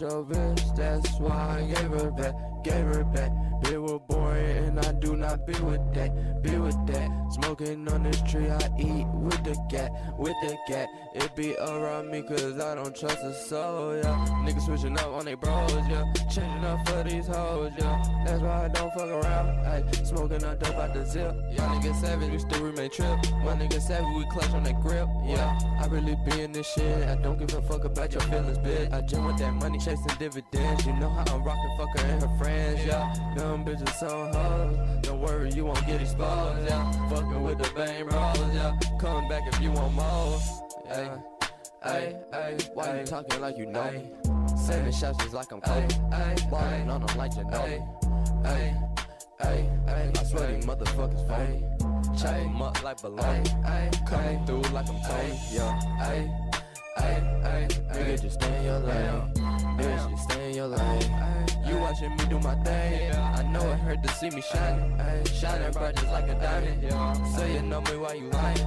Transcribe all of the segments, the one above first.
your bitch, that's why I gave her back, gave her back. Bitch was boring and I do not be with that, be with Smoking on this tree, I eat with the cat, with the cat. It be around me cause I don't trust a soul, yeah. Niggas switching up on they bros, yeah. Changing up for these hoes, yeah. That's why I don't fuck around, ayy. Smoking up dope out the zip. Y'all niggas savage, we still remain trip. My niggas savage, we clutch on that grip, yeah. I really be in this shit, I don't give a fuck about your feelings, bitch. I jam with that money, chasing dividends. You know how I'm rocking, fucker and her friends, yeah. Them bitches so hoes. Don't worry, you won't get exposed, yeah. Fucking with the bang rolls, yeah. Come back if you want more. Hey, hey, hey, why you talking like you know me? Saving shots just like I'm Kobe. Ballin' on them like you know me. Hey, hey, hey, I swear these motherfuckers phony. Chop 'em up like baloney. Coming through like I'm Tony. Yeah, hey, hey, hey, nigga, just stay in your lane. Bitch, just stay in your lane. You watching me do my thing. I know it hurt to see me shining. Shining bright just like a diamond. So you know me why you lying.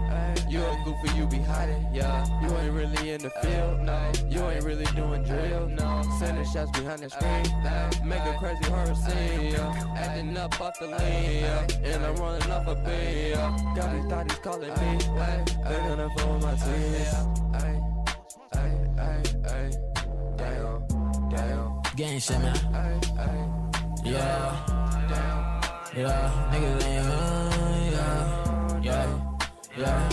You a goofy, you be hiding. Yeah, you ain't really in the field. No, you ain't really doing drill. No, sending shots behind the screen. Make a crazy horror scene. Acting up off the lean. Yeah. And I'm running off a beat. Got me thought he's calling me. They're gonna phone Gang shit, man. Yeah, yeah, niggas ain't, uh, yeah, yeah,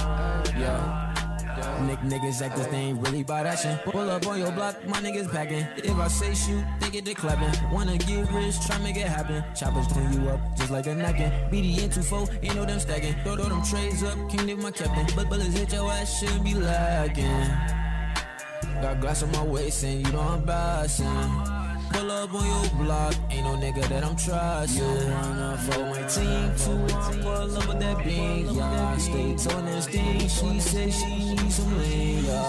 yeah, yeah. Nick niggas act this thing really about action. Pull up on your block, my niggas packing. If I say shoot, they get the clapping. Wanna get rich, try make it happen. Choppers clean you up just like a napkin. BD in 2 ain't no them stacking. Throw, throw them trays up, king live my captain. But bullets hit your ass, shouldn't be lagging. Got glass on my waist and you know I'm bossing. Pull up on your block, ain't no nigga that I'm trusting. Run up for my team, too I'm pull up with that bean. Yeah, I stay on this thing. She said she needs some lean, yeah.